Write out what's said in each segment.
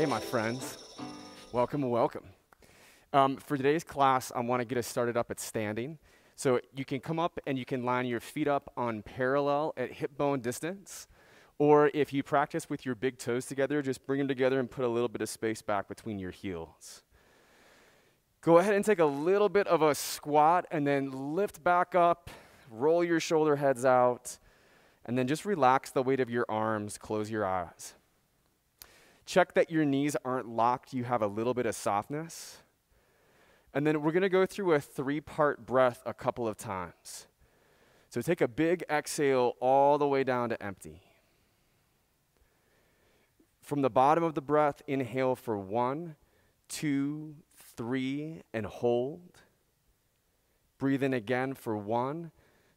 Hey, my friends. Welcome, welcome. Um, for today's class, I want to get us started up at standing. So you can come up and you can line your feet up on parallel at hip bone distance. Or if you practice with your big toes together, just bring them together and put a little bit of space back between your heels. Go ahead and take a little bit of a squat and then lift back up, roll your shoulder heads out, and then just relax the weight of your arms, close your eyes. Check that your knees aren't locked, you have a little bit of softness. And then we're going to go through a three part breath a couple of times. So take a big exhale all the way down to empty. From the bottom of the breath, inhale for one, two, three, and hold. Breathe in again for one,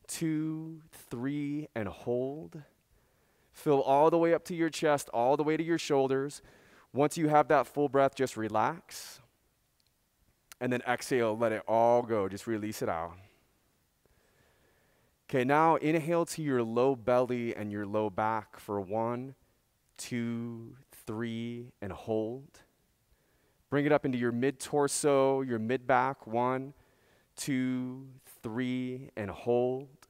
two, three, and hold. Fill all the way up to your chest, all the way to your shoulders. Once you have that full breath, just relax. And then exhale, let it all go. Just release it out. Okay, now inhale to your low belly and your low back for one, two, three, and hold. Bring it up into your mid torso, your mid back. One, two, three, and hold.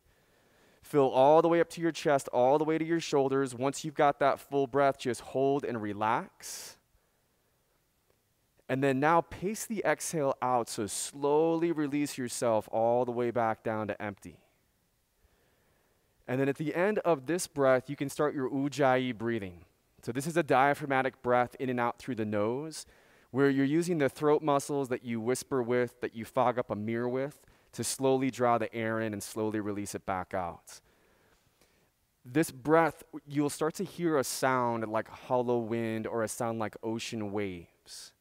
Fill all the way up to your chest, all the way to your shoulders. Once you've got that full breath, just hold and relax. And then now pace the exhale out. So slowly release yourself all the way back down to empty. And then at the end of this breath, you can start your ujjayi breathing. So this is a diaphragmatic breath in and out through the nose, where you're using the throat muscles that you whisper with, that you fog up a mirror with, to slowly draw the air in and slowly release it back out. This breath, you'll start to hear a sound like hollow wind or a sound like ocean waves.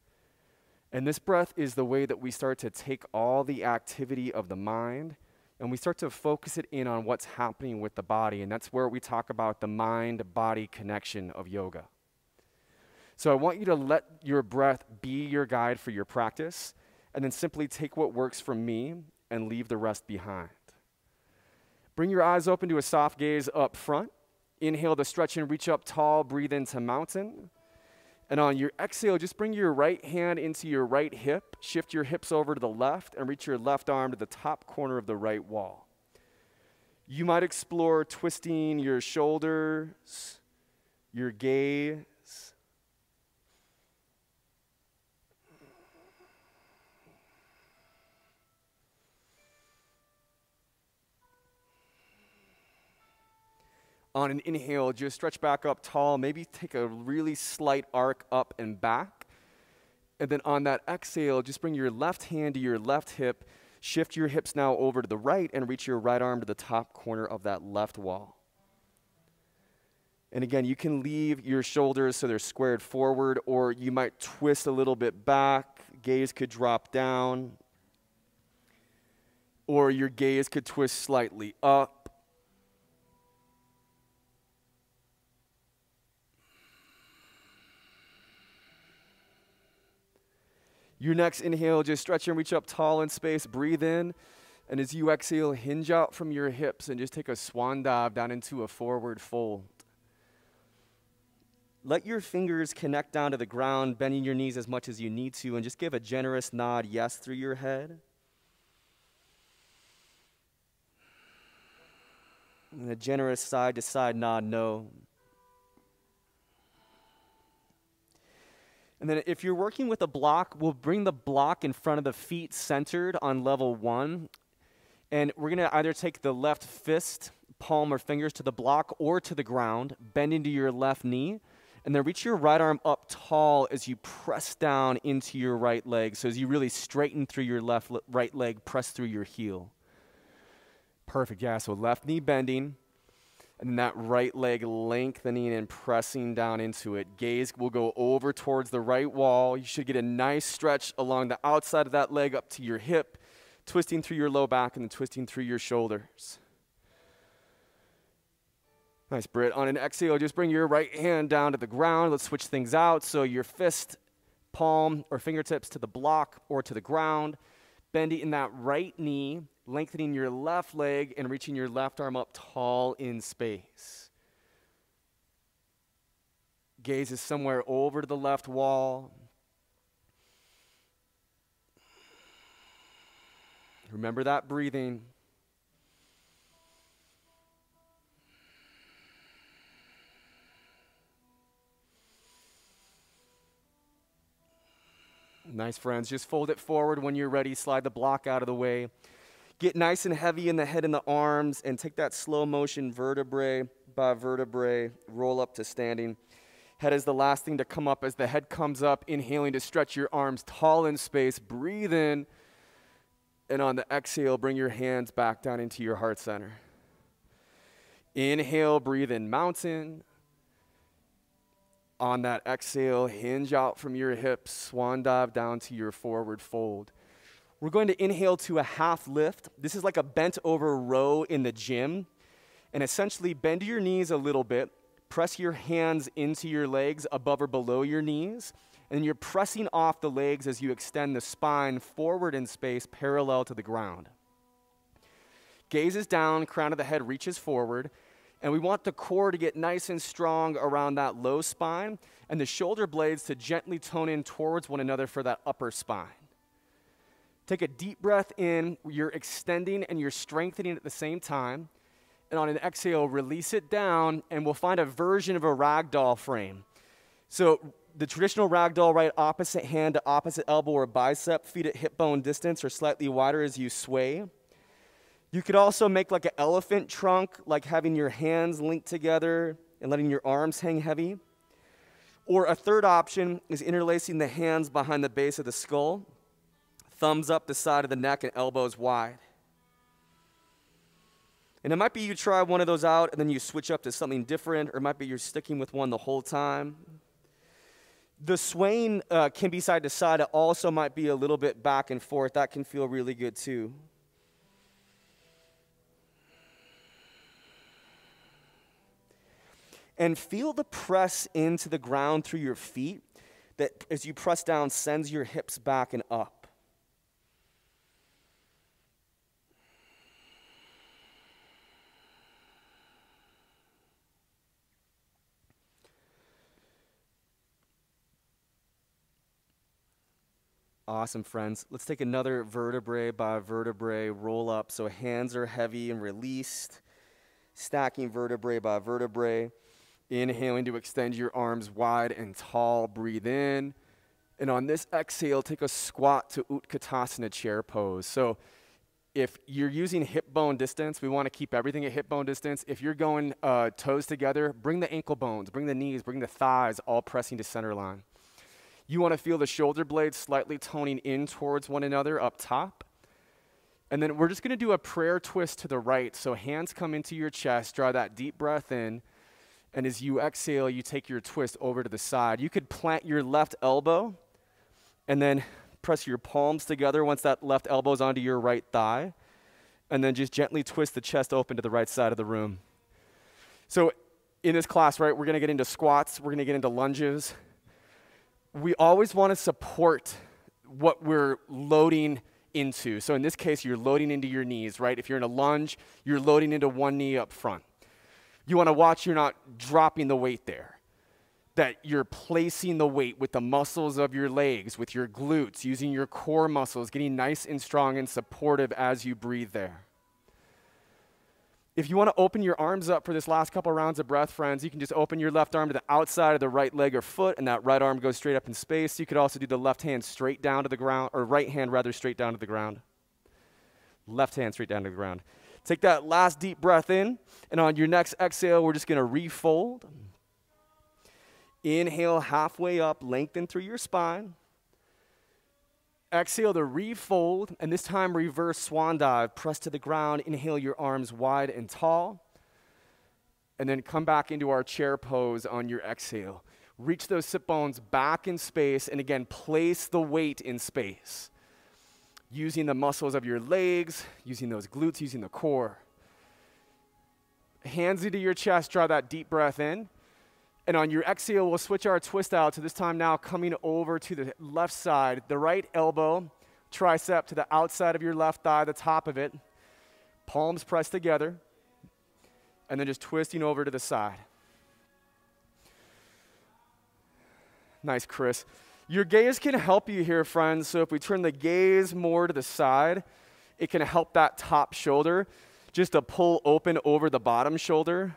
And this breath is the way that we start to take all the activity of the mind and we start to focus it in on what's happening with the body. And that's where we talk about the mind body connection of yoga. So I want you to let your breath be your guide for your practice and then simply take what works for me and leave the rest behind. Bring your eyes open to a soft gaze up front. Inhale to stretch and reach up tall. Breathe into mountain. And on your exhale, just bring your right hand into your right hip, shift your hips over to the left, and reach your left arm to the top corner of the right wall. You might explore twisting your shoulders, your gaze. On an inhale, just stretch back up tall. Maybe take a really slight arc up and back. And then on that exhale, just bring your left hand to your left hip. Shift your hips now over to the right and reach your right arm to the top corner of that left wall. And again, you can leave your shoulders so they're squared forward, or you might twist a little bit back. Gaze could drop down. Or your gaze could twist slightly up. Your next inhale, just stretch and reach up tall in space. Breathe in. And as you exhale, hinge out from your hips and just take a swan dive down into a forward fold. Let your fingers connect down to the ground, bending your knees as much as you need to, and just give a generous nod yes through your head. And a generous side to side nod no. And then if you're working with a block, we'll bring the block in front of the feet centered on level one. And we're going to either take the left fist, palm or fingers to the block or to the ground, bend into your left knee, and then reach your right arm up tall as you press down into your right leg. So as you really straighten through your left right leg, press through your heel. Perfect. Yeah. So left knee bending, and that right leg lengthening and pressing down into it. Gaze will go over towards the right wall. You should get a nice stretch along the outside of that leg up to your hip, twisting through your low back and then twisting through your shoulders. Nice, Britt. On an exhale, just bring your right hand down to the ground. Let's switch things out. So your fist, palm, or fingertips to the block or to the ground. Bend in that right knee lengthening your left leg and reaching your left arm up tall in space. Gaze is somewhere over to the left wall. Remember that breathing. Nice, friends. Just fold it forward when you're ready. Slide the block out of the way. Get nice and heavy in the head and the arms, and take that slow motion vertebrae by vertebrae, roll up to standing. Head is the last thing to come up as the head comes up, inhaling to stretch your arms tall in space. Breathe in. And on the exhale, bring your hands back down into your heart center. Inhale, breathe in mountain. On that exhale, hinge out from your hips, swan dive down to your forward fold. We're going to inhale to a half lift. This is like a bent over row in the gym. And essentially, bend your knees a little bit, press your hands into your legs above or below your knees, and you're pressing off the legs as you extend the spine forward in space parallel to the ground. Gaze is down, crown of the head reaches forward, and we want the core to get nice and strong around that low spine and the shoulder blades to gently tone in towards one another for that upper spine. Take a deep breath in, you're extending and you're strengthening at the same time. And on an exhale, release it down, and we'll find a version of a ragdoll frame. So, the traditional ragdoll, right opposite hand to opposite elbow or bicep, feet at hip bone distance or slightly wider as you sway. You could also make like an elephant trunk, like having your hands linked together and letting your arms hang heavy. Or a third option is interlacing the hands behind the base of the skull, thumbs up the side of the neck, and elbows wide. And it might be you try one of those out and then you switch up to something different, or it might be you're sticking with one the whole time. The swaying uh, can be side to side. It also might be a little bit back and forth. That can feel really good too. and feel the press into the ground through your feet that as you press down sends your hips back and up. Awesome, friends. Let's take another vertebrae by vertebrae roll up. So hands are heavy and released, stacking vertebrae by vertebrae. Inhaling to extend your arms wide and tall. Breathe in. And on this exhale, take a squat to Utkatasana chair pose. So if you're using hip bone distance, we want to keep everything at hip bone distance. If you're going uh, toes together, bring the ankle bones, bring the knees, bring the thighs, all pressing to center line. You want to feel the shoulder blades slightly toning in towards one another up top. And then we're just going to do a prayer twist to the right. So hands come into your chest, draw that deep breath in. And as you exhale, you take your twist over to the side. You could plant your left elbow and then press your palms together once that left elbow is onto your right thigh. And then just gently twist the chest open to the right side of the room. So, in this class, right, we're going to get into squats, we're going to get into lunges. We always want to support what we're loading into. So, in this case, you're loading into your knees, right? If you're in a lunge, you're loading into one knee up front. You want to watch you're not dropping the weight there. That you're placing the weight with the muscles of your legs, with your glutes, using your core muscles, getting nice and strong and supportive as you breathe there. If you want to open your arms up for this last couple rounds of breath, friends, you can just open your left arm to the outside of the right leg or foot, and that right arm goes straight up in space. You could also do the left hand straight down to the ground, or right hand rather straight down to the ground. Left hand straight down to the ground. Take that last deep breath in, and on your next exhale, we're just going to refold. Inhale halfway up, lengthen through your spine. Exhale to refold, and this time reverse swan dive. Press to the ground. Inhale your arms wide and tall. And then come back into our chair pose on your exhale. Reach those sit bones back in space, and again, place the weight in space using the muscles of your legs, using those glutes, using the core. Hands into your chest, draw that deep breath in. And on your exhale, we'll switch our twist out So this time now coming over to the left side, the right elbow, tricep to the outside of your left thigh, the top of it, palms pressed together, and then just twisting over to the side. Nice, Chris. Your gaze can help you here, friends. So if we turn the gaze more to the side, it can help that top shoulder just to pull open over the bottom shoulder.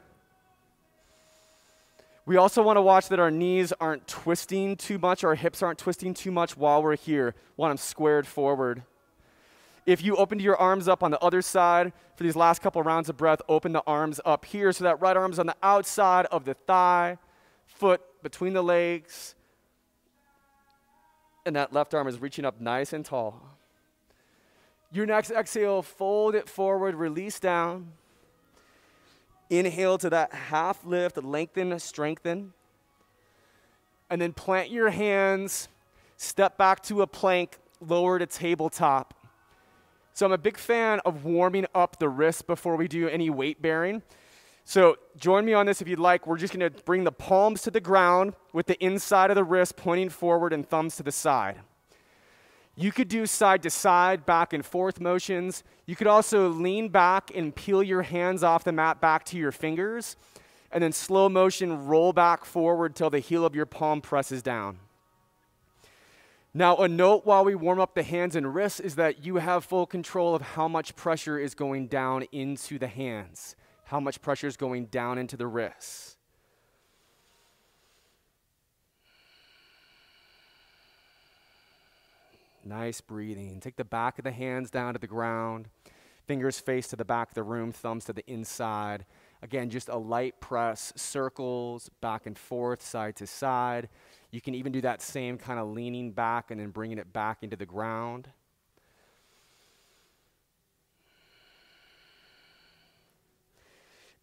We also want to watch that our knees aren't twisting too much, our hips aren't twisting too much while we're here. Want them squared forward. If you open your arms up on the other side for these last couple rounds of breath, open the arms up here so that right arm's on the outside of the thigh, foot between the legs, and that left arm is reaching up nice and tall. Your next exhale, fold it forward, release down. Inhale to that half lift, lengthen, strengthen. And then plant your hands, step back to a plank, lower to tabletop. So I'm a big fan of warming up the wrists before we do any weight bearing. So join me on this if you'd like. We're just going to bring the palms to the ground with the inside of the wrist pointing forward and thumbs to the side. You could do side to side, back and forth motions. You could also lean back and peel your hands off the mat back to your fingers, and then slow motion roll back forward till the heel of your palm presses down. Now, a note while we warm up the hands and wrists is that you have full control of how much pressure is going down into the hands, how much pressure is going down into the wrists. Nice breathing. Take the back of the hands down to the ground, fingers face to the back of the room, thumbs to the inside. Again, just a light press, circles back and forth, side to side. You can even do that same kind of leaning back and then bringing it back into the ground.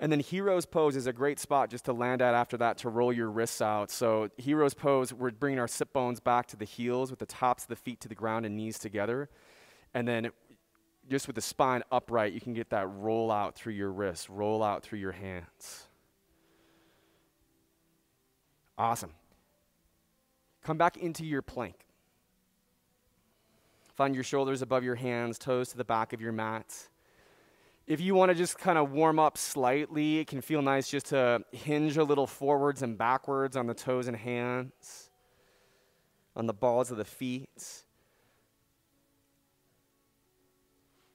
And then hero's pose is a great spot just to land at after that to roll your wrists out. So hero's pose, we're bringing our sit bones back to the heels with the tops of the feet to the ground and knees together. And then just with the spine upright, you can get that roll out through your wrists, roll out through your hands. Awesome. Come back into your plank. Find your shoulders above your hands, toes to the back of your mat. If you want to just kind of warm up slightly, it can feel nice just to hinge a little forwards and backwards on the toes and hands, on the balls of the feet.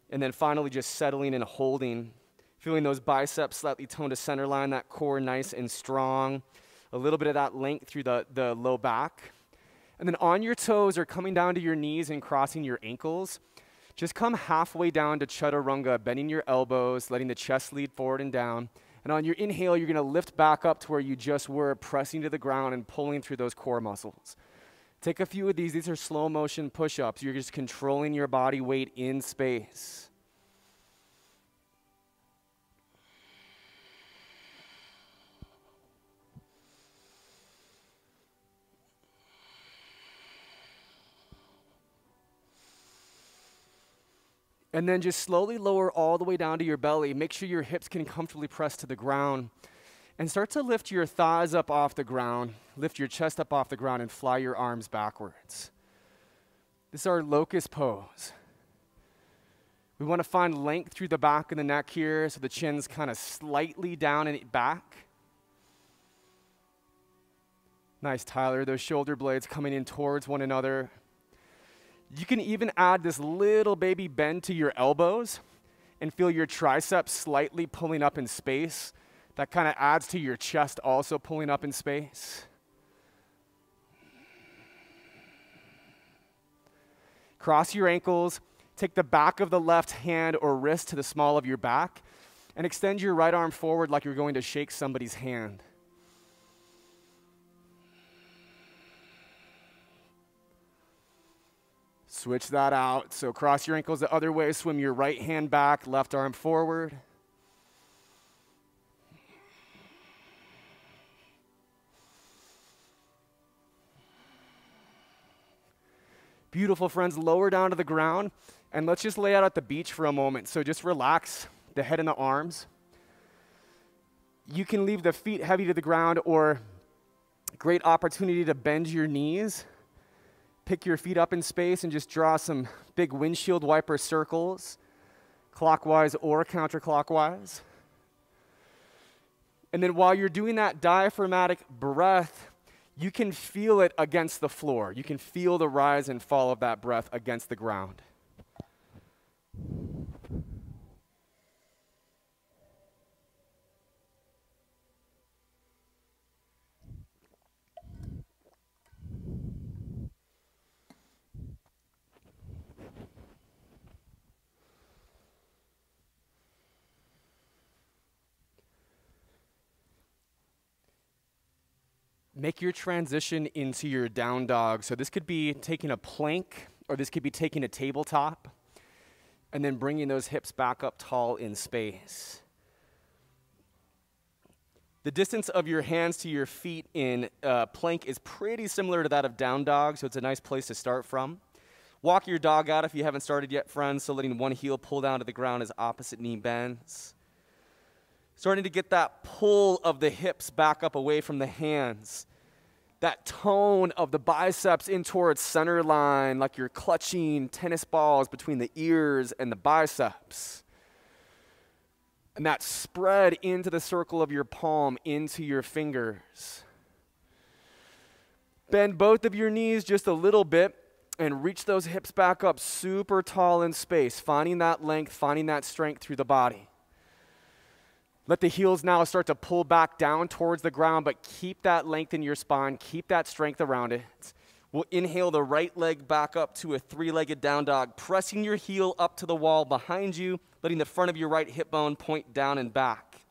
And then finally, just settling and holding, feeling those biceps slightly toned to center line, that core nice and strong, a little bit of that length through the, the low back. And then on your toes or coming down to your knees and crossing your ankles, just come halfway down to chaturanga, bending your elbows, letting the chest lead forward and down. And on your inhale, you're going to lift back up to where you just were, pressing to the ground and pulling through those core muscles. Take a few of these. These are slow motion push ups. You're just controlling your body weight in space. And then just slowly lower all the way down to your belly. Make sure your hips can comfortably press to the ground. And start to lift your thighs up off the ground. Lift your chest up off the ground and fly your arms backwards. This is our locust pose. We want to find length through the back of the neck here so the chin's kind of slightly down and back. Nice, Tyler. Those shoulder blades coming in towards one another. You can even add this little baby bend to your elbows and feel your triceps slightly pulling up in space. That kind of adds to your chest also pulling up in space. Cross your ankles, take the back of the left hand or wrist to the small of your back, and extend your right arm forward like you're going to shake somebody's hand. Switch that out. So cross your ankles the other way, swim your right hand back, left arm forward. Beautiful, friends. Lower down to the ground, and let's just lay out at the beach for a moment. So just relax the head and the arms. You can leave the feet heavy to the ground, or great opportunity to bend your knees pick your feet up in space and just draw some big windshield wiper circles, clockwise or counterclockwise. And then while you're doing that diaphragmatic breath, you can feel it against the floor. You can feel the rise and fall of that breath against the ground. Make your transition into your down dog. So this could be taking a plank or this could be taking a tabletop and then bringing those hips back up tall in space. The distance of your hands to your feet in uh, plank is pretty similar to that of down dog, so it's a nice place to start from. Walk your dog out if you haven't started yet, friends, so letting one heel pull down to the ground as opposite knee bends. Starting to get that pull of the hips back up away from the hands. That tone of the biceps in towards center line, like you're clutching tennis balls between the ears and the biceps. And that spread into the circle of your palm, into your fingers. Bend both of your knees just a little bit and reach those hips back up super tall in space, finding that length, finding that strength through the body. Let the heels now start to pull back down towards the ground, but keep that length in your spine, keep that strength around it. We'll inhale the right leg back up to a three legged down dog, pressing your heel up to the wall behind you, letting the front of your right hip bone point down and back.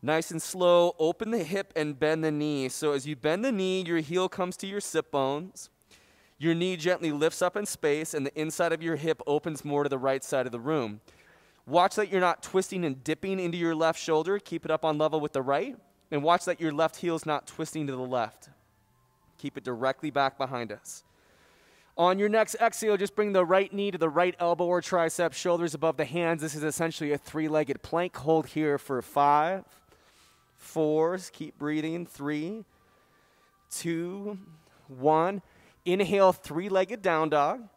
Nice and slow, open the hip and bend the knee. So as you bend the knee, your heel comes to your sit bones. Your knee gently lifts up in space, and the inside of your hip opens more to the right side of the room. Watch that you're not twisting and dipping into your left shoulder. Keep it up on level with the right. And watch that your left heel is not twisting to the left. Keep it directly back behind us. On your next exhale, just bring the right knee to the right elbow or tricep, shoulders above the hands. This is essentially a three legged plank. Hold here for five, fours, keep breathing, three, two, one. Inhale, three legged down dog.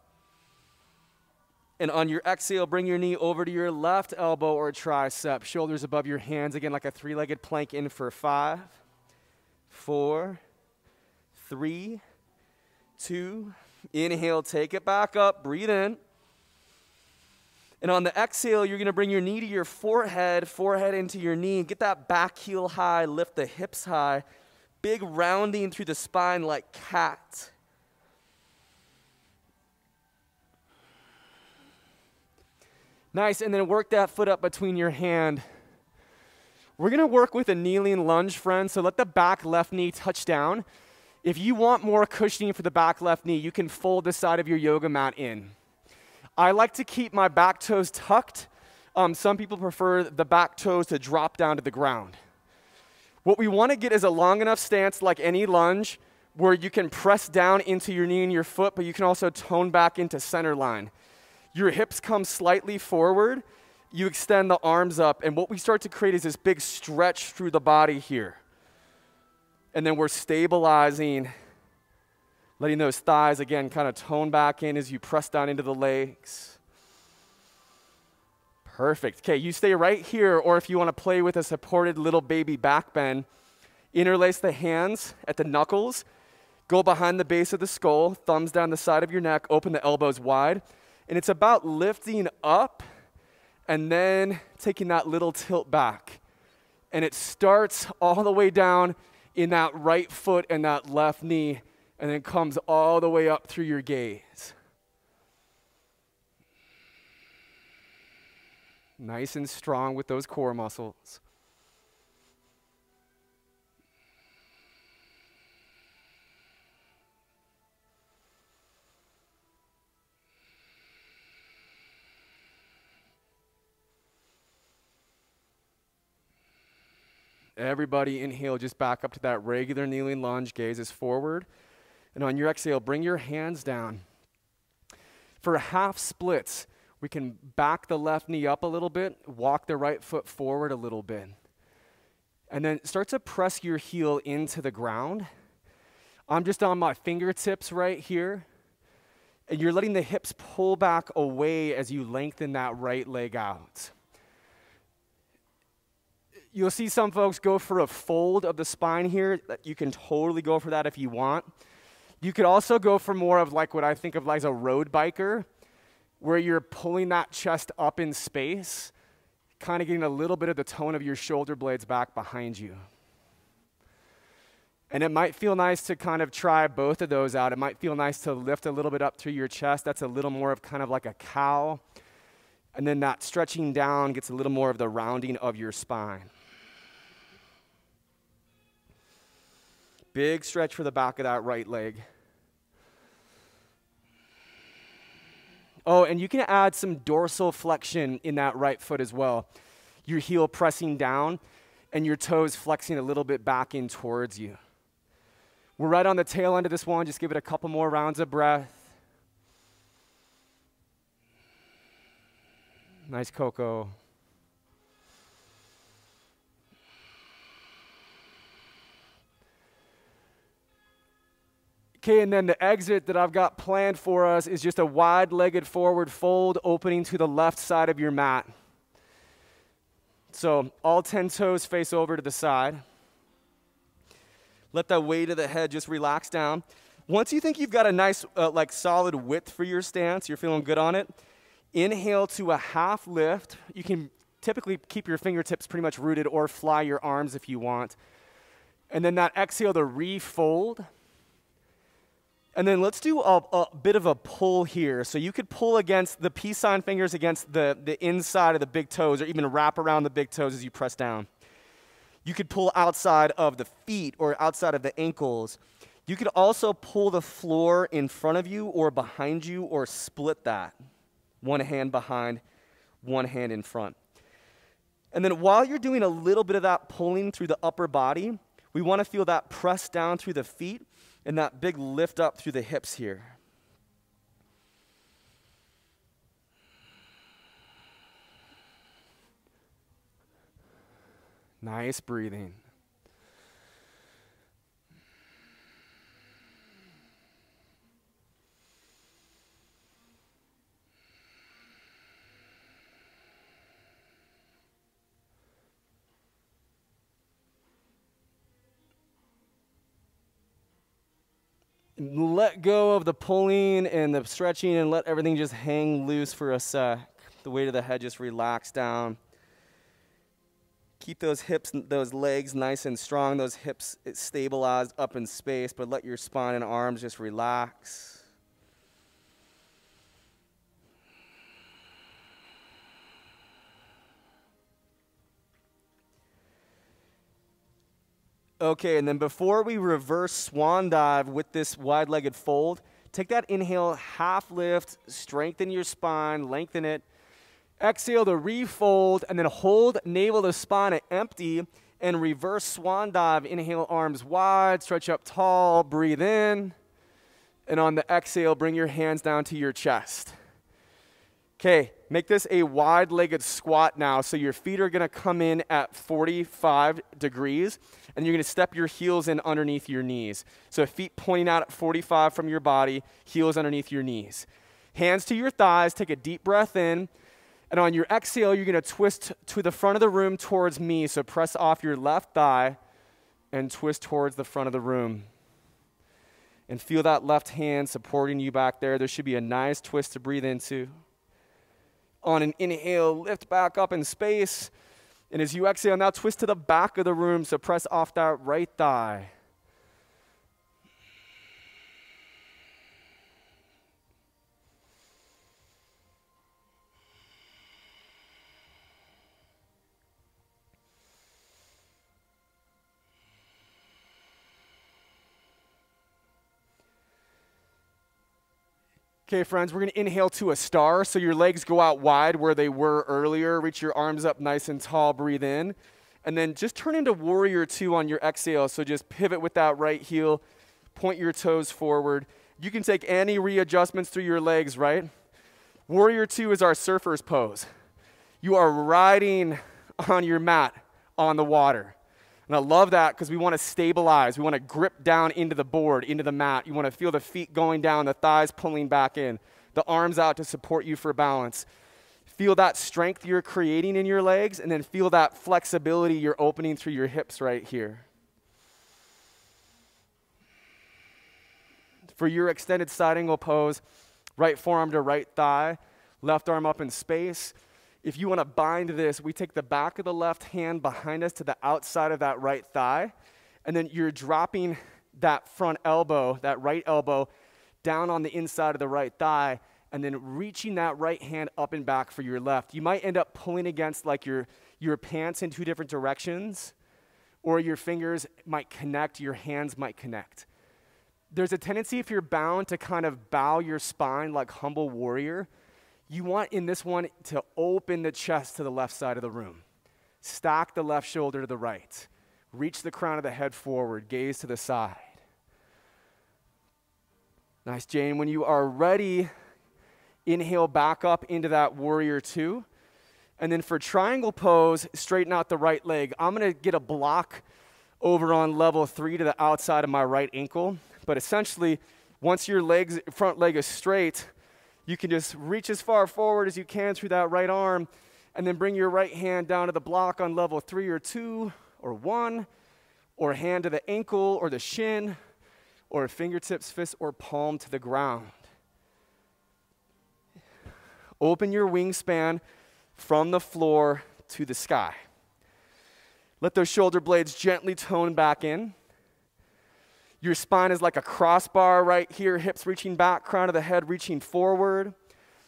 And on your exhale, bring your knee over to your left elbow or tricep, shoulders above your hands, again, like a three legged plank in for five, four, three, two. Inhale, take it back up, breathe in. And on the exhale, you're going to bring your knee to your forehead, forehead into your knee. Get that back heel high, lift the hips high. Big rounding through the spine like cat. Nice. And then work that foot up between your hand. We're to work with a kneeling lunge, friends. So let the back left knee touch down. If you want more cushioning for the back left knee, you can fold the side of your yoga mat in. I like to keep my back toes tucked. Um, some people prefer the back toes to drop down to the ground. What we want to get is a long enough stance, like any lunge, where you can press down into your knee and your foot, but you can also tone back into center line. Your hips come slightly forward. You extend the arms up. And what we start to create is this big stretch through the body here. And then we're stabilizing, letting those thighs again kind of tone back in as you press down into the legs. Perfect. Okay, you stay right here, or if you want to play with a supported little baby back bend, interlace the hands at the knuckles, go behind the base of the skull, thumbs down the side of your neck, open the elbows wide. And it's about lifting up and then taking that little tilt back. And it starts all the way down in that right foot and that left knee, and then comes all the way up through your gaze. Nice and strong with those core muscles. Everybody inhale, just back up to that regular kneeling lunge, gazes forward. And on your exhale, bring your hands down. For half splits, we can back the left knee up a little bit, walk the right foot forward a little bit. And then start to press your heel into the ground. I'm just on my fingertips right here. And you're letting the hips pull back away as you lengthen that right leg out You'll see some folks go for a fold of the spine here. You can totally go for that if you want. You could also go for more of like what I think of like as a road biker, where you're pulling that chest up in space, kind of getting a little bit of the tone of your shoulder blades back behind you. And it might feel nice to kind of try both of those out. It might feel nice to lift a little bit up through your chest. That's a little more of kind of like a cow. And then that stretching down gets a little more of the rounding of your spine. Big stretch for the back of that right leg. Oh, and you can add some dorsal flexion in that right foot as well. Your heel pressing down and your toes flexing a little bit back in towards you. We're right on the tail end of this one. Just give it a couple more rounds of breath. Nice Coco. Okay, and then the exit that I've got planned for us is just a wide legged forward fold opening to the left side of your mat. So all 10 toes face over to the side. Let that weight of the head just relax down. Once you think you've got a nice, uh, like solid width for your stance, you're feeling good on it, inhale to a half lift. You can typically keep your fingertips pretty much rooted or fly your arms if you want. And then that exhale to refold. And then let's do a, a, bit of a pull here. So you could pull against the peace sign fingers against the, the inside of the big toes or even wrap around the big toes as you press down. You could pull outside of the feet or outside of the ankles. You could also pull the floor in front of you or behind you or split that. One hand behind, one hand in front. And then while you're doing a little bit of that pulling through the upper body, we want to feel that press down through the feet and that big lift up through the hips here. Nice breathing. Let go of the pulling and the stretching and let everything just hang loose for a sec. The weight of the head just relax down. Keep those hips, those legs nice and strong, those hips stabilized up in space, but let your spine and arms just relax. Okay, and then before we reverse swan dive with this wide legged fold, take that inhale, half lift, strengthen your spine, lengthen it. Exhale to refold, and then hold navel to spine at empty and reverse swan dive. Inhale, arms wide, stretch up tall, breathe in. And on the exhale, bring your hands down to your chest. Okay, make this a wide legged squat now. So your feet are gonna come in at 45 degrees, and you're gonna step your heels in underneath your knees. So feet pointing out at 45 from your body, heels underneath your knees. Hands to your thighs, take a deep breath in. And on your exhale, you're gonna twist to the front of the room towards me. So press off your left thigh and twist towards the front of the room. And feel that left hand supporting you back there. There should be a nice twist to breathe into on an inhale, lift back up in space. And as you exhale, now twist to the back of the room. So press off that right thigh. Okay, friends, we're going to inhale to a star. So your legs go out wide where they were earlier. Reach your arms up nice and tall. Breathe in. And then just turn into warrior two on your exhale. So just pivot with that right heel. Point your toes forward. You can take any readjustments through your legs, right? Warrior two is our surfer's pose. You are riding on your mat on the water. And I love that because we want to stabilize. We want to grip down into the board, into the mat. You want to feel the feet going down, the thighs pulling back in, the arms out to support you for balance. Feel that strength you're creating in your legs, and then feel that flexibility you're opening through your hips right here. For your extended side angle pose, right forearm to right thigh, left arm up in space. If you want to bind this, we take the back of the left hand behind us to the outside of that right thigh, and then you're dropping that front elbow, that right elbow, down on the inside of the right thigh, and then reaching that right hand up and back for your left. You might end up pulling against like your, your pants in two different directions, or your fingers might connect, your hands might connect there's a tendency if you're bound to kind of bow your spine like humble warrior. You want in this one to open the chest to the left side of the room. Stack the left shoulder to the right. Reach the crown of the head forward, gaze to the side. Nice, Jane. When you are ready, inhale back up into that warrior two. And then for triangle pose, straighten out the right leg. I'm going to get a block over on level three to the outside of my right ankle. But essentially, once your legs, front leg is straight, you can just reach as far forward as you can through that right arm and then bring your right hand down to the block on level three or two or one, or hand to the ankle or the shin, or fingertips, fist, or palm to the ground. Open your wingspan from the floor to the sky. Let those shoulder blades gently tone back in. Your spine is like a crossbar right here, hips reaching back, crown of the head reaching forward.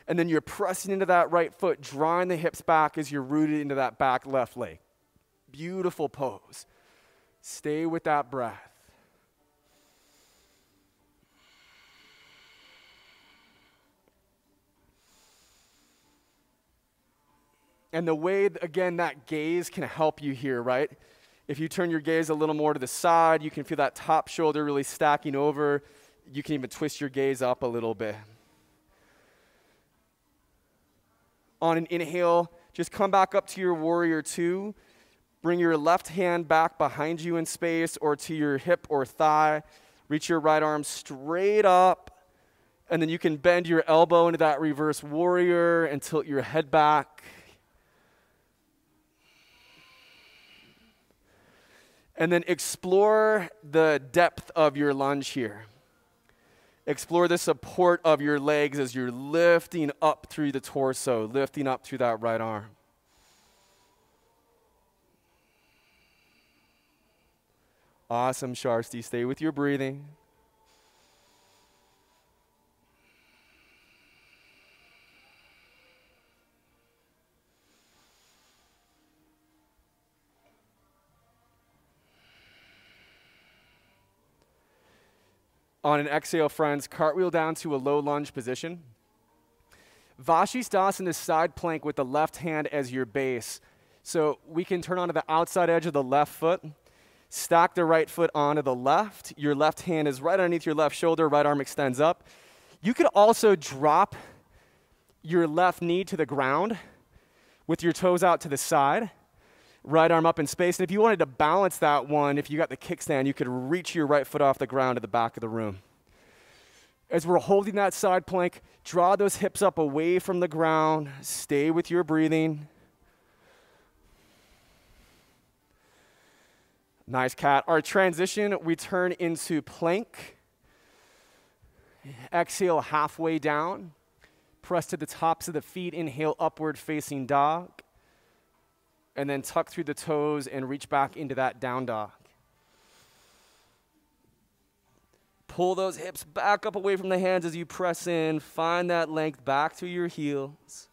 And then you're pressing into that right foot, drawing the hips back as you're rooted into that back left leg. Beautiful pose. Stay with that breath. And the way, again, that gaze can help you here, right? If you turn your gaze a little more to the side, you can feel that top shoulder really stacking over. You can even twist your gaze up a little bit. On an inhale, just come back up to your warrior two. Bring your left hand back behind you in space or to your hip or thigh. Reach your right arm straight up. And then you can bend your elbow into that reverse warrior and tilt your head back. And then explore the depth of your lunge here. Explore the support of your legs as you're lifting up through the torso, lifting up through that right arm. Awesome, Sharsti. Stay with your breathing. On an exhale, friends, cartwheel down to a low lunge position. Vashisthasana is side plank with the left hand as your base. So we can turn onto the outside edge of the left foot, stack the right foot onto the left. Your left hand is right underneath your left shoulder, right arm extends up. You could also drop your left knee to the ground with your toes out to the side right arm up in space. And if you wanted to balance that one, if you got the kickstand, you could reach your right foot off the ground to the back of the room. As we're holding that side plank, draw those hips up away from the ground. Stay with your breathing. Nice cat. Our transition, we turn into plank. Exhale halfway down. Press to the tops of the feet. Inhale, upward facing dog and then tuck through the toes and reach back into that down dog. Pull those hips back up away from the hands as you press in. Find that length back to your heels.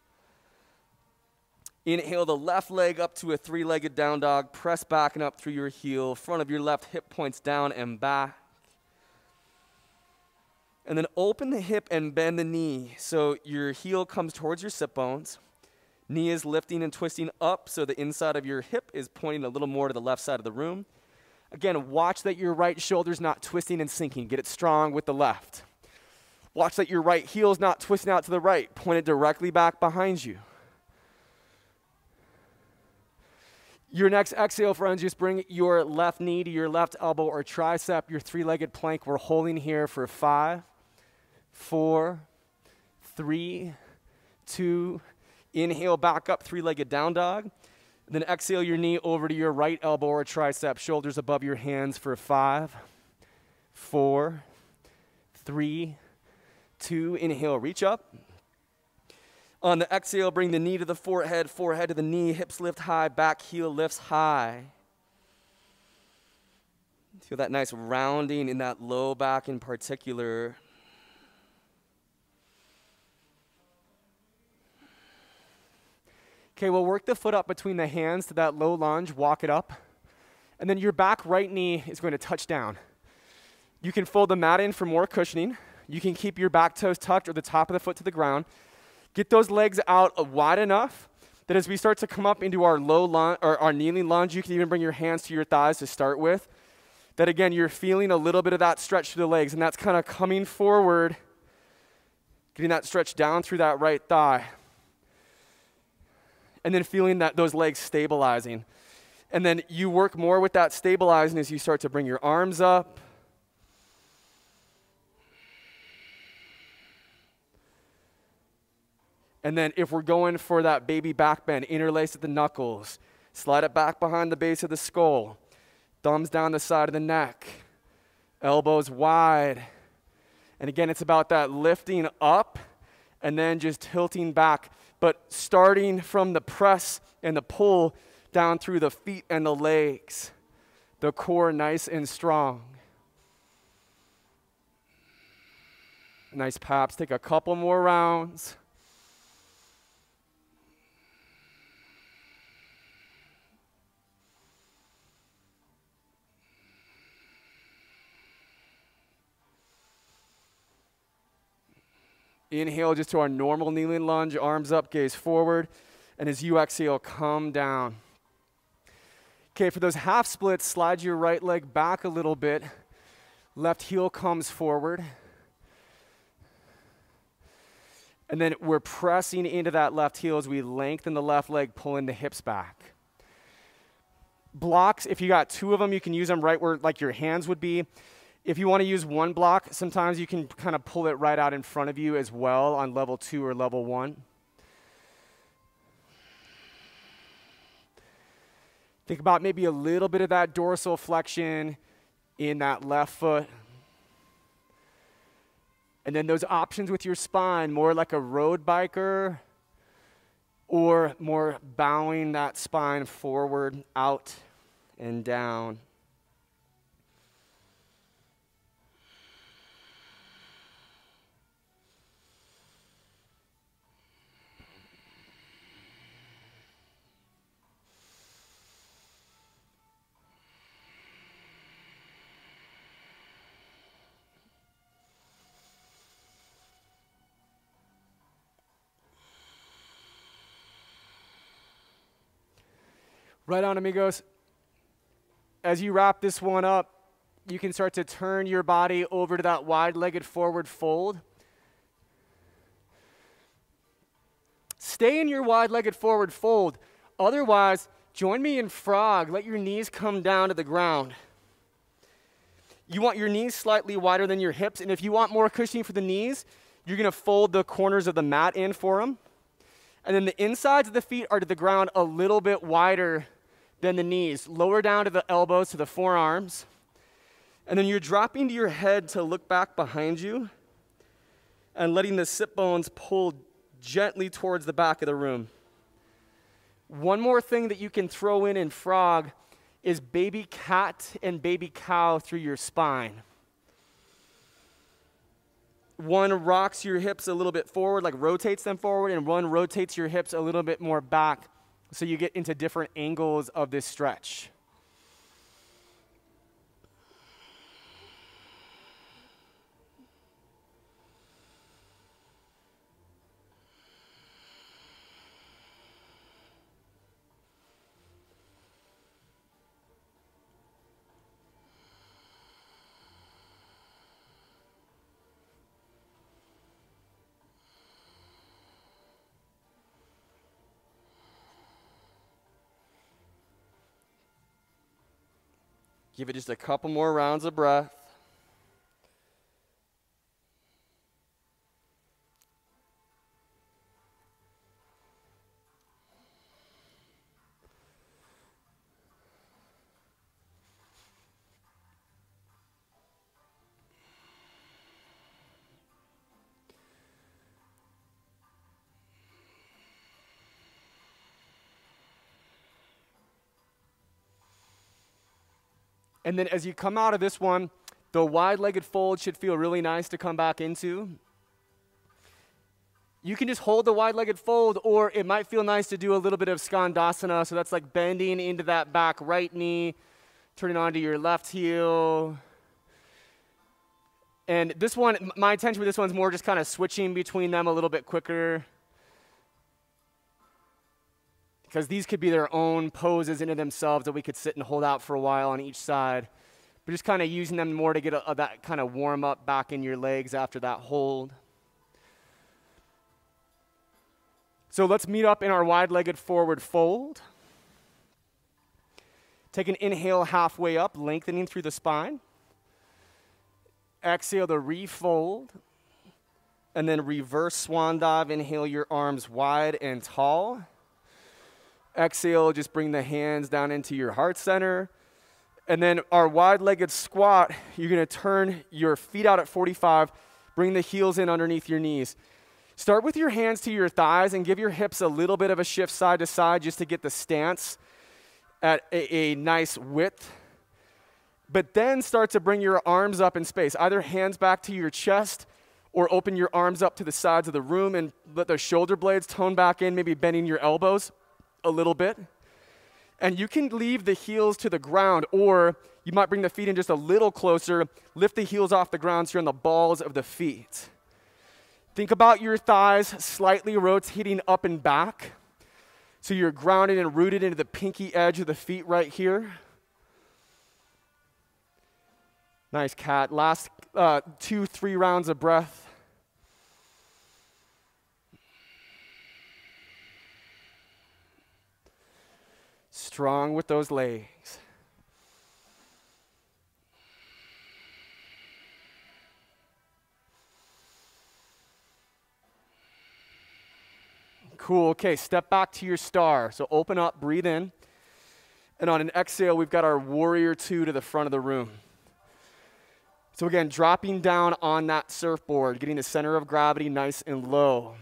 Inhale the left leg up to a three legged down dog. Press back and up through your heel. Front of your left hip points down and back. And then open the hip and bend the knee so your heel comes towards your sit bones. Knee is lifting and twisting up so the inside of your hip is pointing a little more to the left side of the room. Again, watch that your right shoulder's not twisting and sinking. Get it strong with the left. Watch that your right heel is not twisting out to the right. Point it directly back behind you. Your next exhale, friends, just bring your left knee to your left elbow or tricep, your three legged plank. We're holding here for five, four, three, two, Inhale, back up, three legged down dog. Then exhale your knee over to your right elbow or tricep, shoulders above your hands for five, four, three, two. Inhale, reach up. On the exhale, bring the knee to the forehead, forehead to the knee, hips lift high, back heel lifts high. Feel that nice rounding in that low back in particular. Okay, we'll work the foot up between the hands to that low lunge, walk it up. And then your back right knee is going to touch down. You can fold the mat in for more cushioning. You can keep your back toes tucked or the top of the foot to the ground. Get those legs out wide enough that as we start to come up into our low lunge or our kneeling lunge, you can even bring your hands to your thighs to start with. That again, you're feeling a little bit of that stretch through the legs, and that's kind of coming forward, getting that stretch down through that right thigh and then feeling that those legs stabilizing. And then you work more with that stabilizing as you start to bring your arms up. And then if we're going for that baby back bend, interlace at the knuckles, slide it back behind the base of the skull, thumbs down the side of the neck, elbows wide. And again, it's about that lifting up and then just tilting back but starting from the press and the pull down through the feet and the legs, the core nice and strong. Nice paps. Take a couple more rounds. Inhale just to our normal kneeling lunge, arms up, gaze forward. And as you exhale, come down. Okay, for those half splits, slide your right leg back a little bit. Left heel comes forward. And then we're pressing into that left heel as we lengthen the left leg, pulling the hips back. Blocks, if you got two of them, you can use them right where like your hands would be. If you want to use one block, sometimes you can kind of pull it right out in front of you as well on level two or level one. Think about maybe a little bit of that dorsal flexion in that left foot. And then those options with your spine, more like a road biker or more bowing that spine forward, out, and down. Right on, amigos. As you wrap this one up, you can start to turn your body over to that wide legged forward fold. Stay in your wide legged forward fold. Otherwise, join me in frog. Let your knees come down to the ground. You want your knees slightly wider than your hips, and if you want more cushioning for the knees, you're going to fold the corners of the mat in for them. And then the insides of the feet are to the ground a little bit wider than the knees. Lower down to the elbows, to the forearms. And then you're dropping to your head to look back behind you and letting the sit bones pull gently towards the back of the room. One more thing that you can throw in in frog is baby cat and baby cow through your spine. One rocks your hips a little bit forward, like rotates them forward, and one rotates your hips a little bit more back so you get into different angles of this stretch. Give it just a couple more rounds of breath. And then as you come out of this one, the wide legged fold should feel really nice to come back into. You can just hold the wide legged fold, or it might feel nice to do a little bit of skandasana. So that's like bending into that back right knee, turning onto your left heel. And this one, my intention with this one's more just kind of switching between them a little bit quicker. Because these could be their own poses into themselves that we could sit and hold out for a while on each side. But just kind of using them more to get a, a, that kind of warm up back in your legs after that hold. So let's meet up in our wide legged forward fold. Take an inhale halfway up, lengthening through the spine. Exhale to refold. And then reverse swan dive. Inhale your arms wide and tall. Exhale, just bring the hands down into your heart center. And then our wide legged squat, you're gonna turn your feet out at 45, bring the heels in underneath your knees. Start with your hands to your thighs and give your hips a little bit of a shift side to side just to get the stance at a, a nice width. But then start to bring your arms up in space, either hands back to your chest or open your arms up to the sides of the room and let the shoulder blades tone back in, maybe bending your elbows a little bit. And you can leave the heels to the ground, or you might bring the feet in just a little closer, lift the heels off the ground so you're on the balls of the feet. Think about your thighs slightly rotating up and back. So you're grounded and rooted into the pinky edge of the feet right here. Nice cat. Last uh, two, three rounds of breath. Strong with those legs. Cool. Okay, step back to your star. So open up, breathe in. And on an exhale, we've got our warrior two to the front of the room. So again, dropping down on that surfboard, getting the center of gravity nice and low.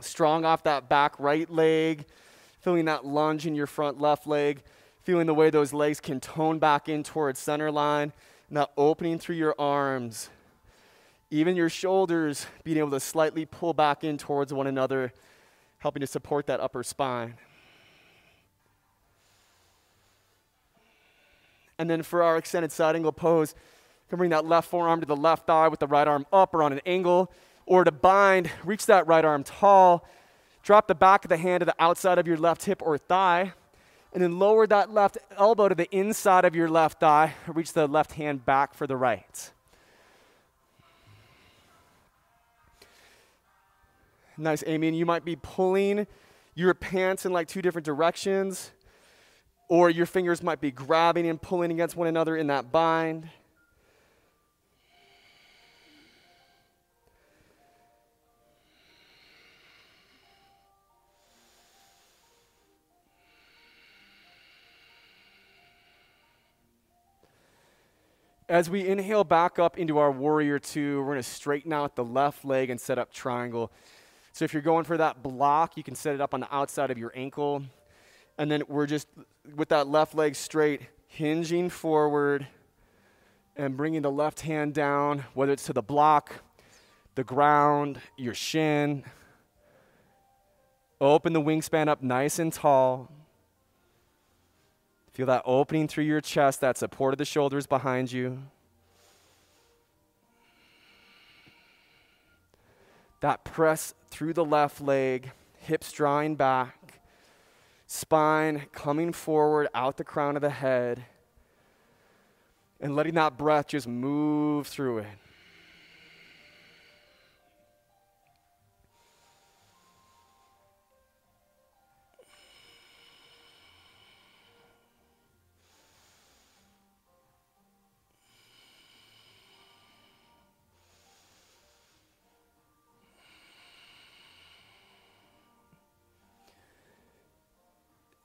Strong off that back right leg, feeling that lunge in your front left leg, feeling the way those legs can tone back in towards center line, now opening through your arms. Even your shoulders being able to slightly pull back in towards one another helping to support that upper spine. And then for our extended side angle pose, you can bring that left forearm to the left thigh with the right arm up or on an angle, or to bind, reach that right arm tall, drop the back of the hand to the outside of your left hip or thigh, and then lower that left elbow to the inside of your left thigh, reach the left hand back for the right. Nice, Amy. And you might be pulling your pants in like two different directions, or your fingers might be grabbing and pulling against one another in that bind. As we inhale back up into our warrior two, we're going to straighten out the left leg and set up triangle. So if you're going for that block, you can set it up on the outside of your ankle. And then we're just, with that left leg straight, hinging forward and bringing the left hand down, whether it's to the block, the ground, your shin. Open the wingspan up nice and tall. Feel that opening through your chest, that support of the shoulders behind you. That press through the left leg, hips drawing back, spine coming forward out the crown of the head, and letting that breath just move through it.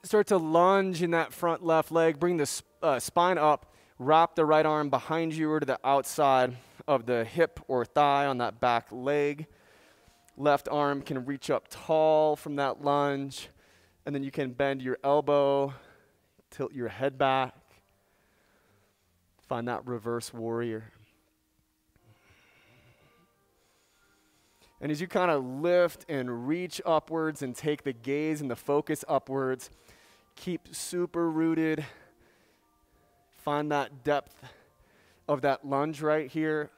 Start to lunge in that front left leg, bring the uh, spine up, wrap the right arm behind you or to the outside of the hip or thigh on that back leg. Left arm can reach up tall from that lunge, and then you can bend your elbow, tilt your head back. Find that reverse warrior. And as you kind of lift and reach upwards and take the gaze and the focus upwards, keep super rooted. Find that depth of that lunge right here.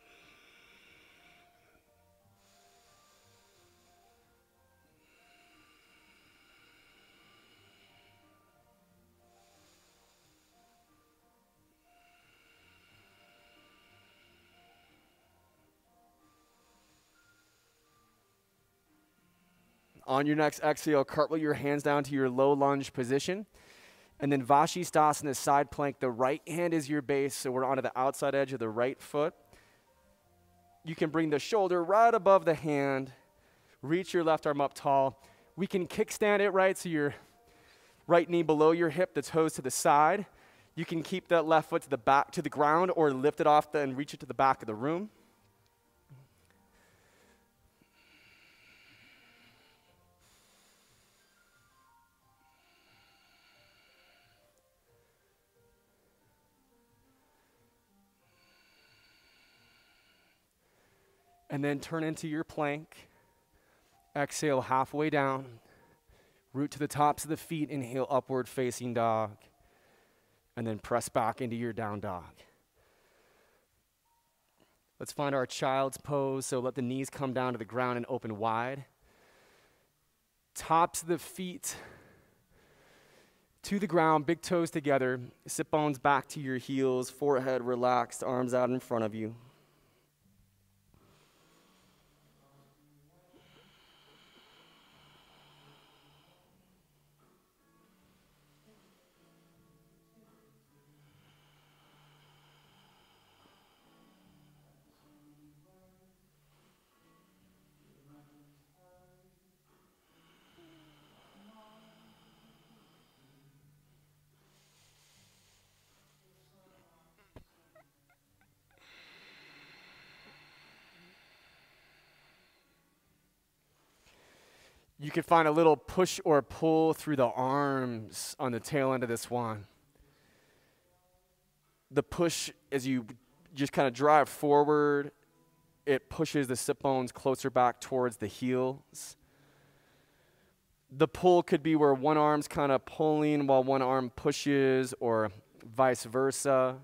On your next exhale, cartwheel your hands down to your low lunge position. And then Vashisthasana side plank. The right hand is your base, so we're onto the outside edge of the right foot. You can bring the shoulder right above the hand. Reach your left arm up tall. We can kickstand it right, so your right knee below your hip, the toes to the side. You can keep that left foot to the back to the ground or lift it off and reach it to the back of the room. And then turn into your plank. Exhale halfway down. Root to the tops of the feet. Inhale, upward facing dog. And then press back into your down dog. Let's find our child's pose. So let the knees come down to the ground and open wide. Tops of the feet to the ground, big toes together. Sit bones back to your heels, forehead relaxed, arms out in front of you. You can find a little push or pull through the arms on the tail end of this one. The push, as you just kind of drive forward, it pushes the sit bones closer back towards the heels. The pull could be where one arm's kind of pulling while one arm pushes, or vice versa.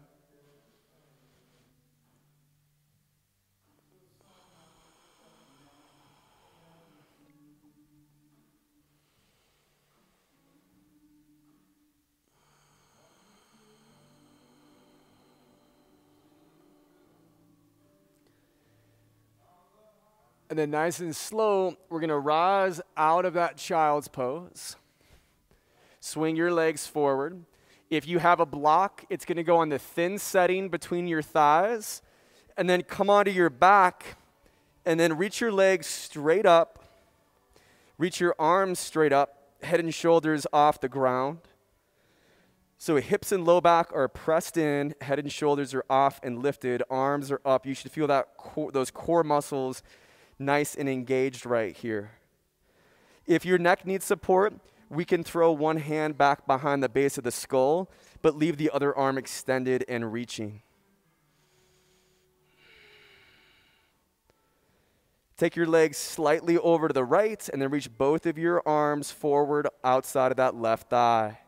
And then, nice and slow, we're going to rise out of that child's pose. Swing your legs forward. If you have a block, it's going to go on the thin setting between your thighs. And then come onto your back. And then reach your legs straight up. Reach your arms straight up, head and shoulders off the ground. So hips and low back are pressed in, head and shoulders are off and lifted, arms are up. You should feel that those core muscles nice and engaged right here. If your neck needs support, we can throw one hand back behind the base of the skull, but leave the other arm extended and reaching. Take your legs slightly over to the right and then reach both of your arms forward outside of that left thigh.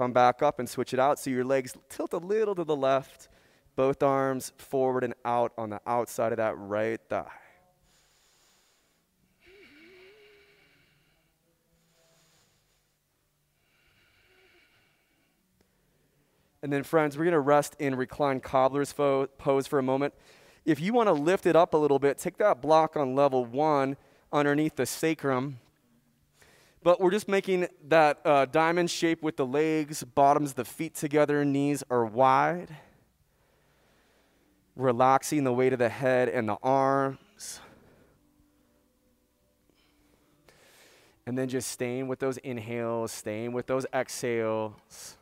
Come back up and switch it out so your legs tilt a little to the left, both arms forward and out on the outside of that right thigh. And then, friends, we're going to rest in reclined cobbler's pose for a moment. If you want to lift it up a little bit, take that block on level one underneath the sacrum but we're just making that uh, diamond shape with the legs, bottoms, the feet together, knees are wide. Relaxing the weight of the head and the arms. And then just staying with those inhales, staying with those exhales.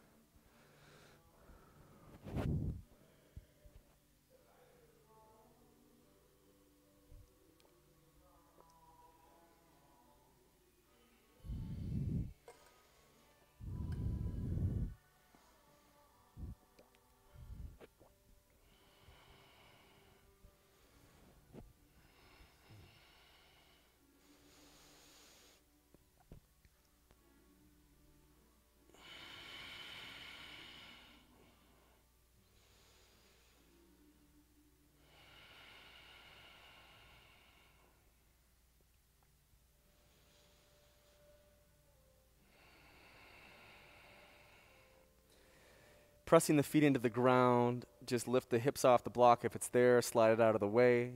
Pressing the feet into the ground, just lift the hips off the block if it's there, slide it out of the way.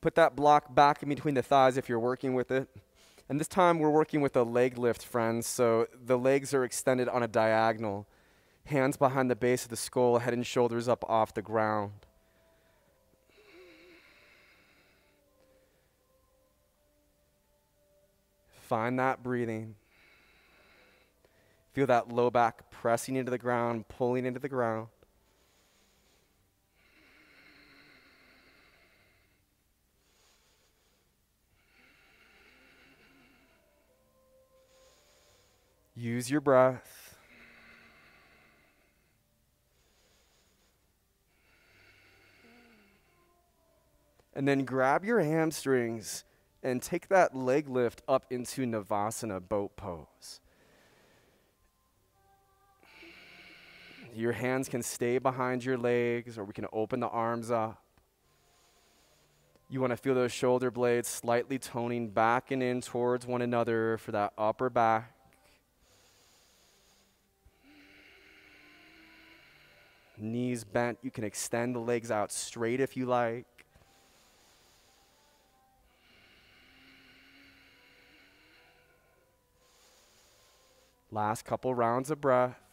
Put that block back in between the thighs if you're working with it. And this time we're working with a leg lift, friends. So the legs are extended on a diagonal, hands behind the base of the skull, head and shoulders up off the ground. Find that breathing. Feel that low back pressing into the ground, pulling into the ground. Use your breath. And then grab your hamstrings and take that leg lift up into Navasana boat pose. Your hands can stay behind your legs, or we can open the arms up. You want to feel those shoulder blades slightly toning back and in towards one another for that upper back. Knees bent. You can extend the legs out straight if you like. Last couple rounds of breath.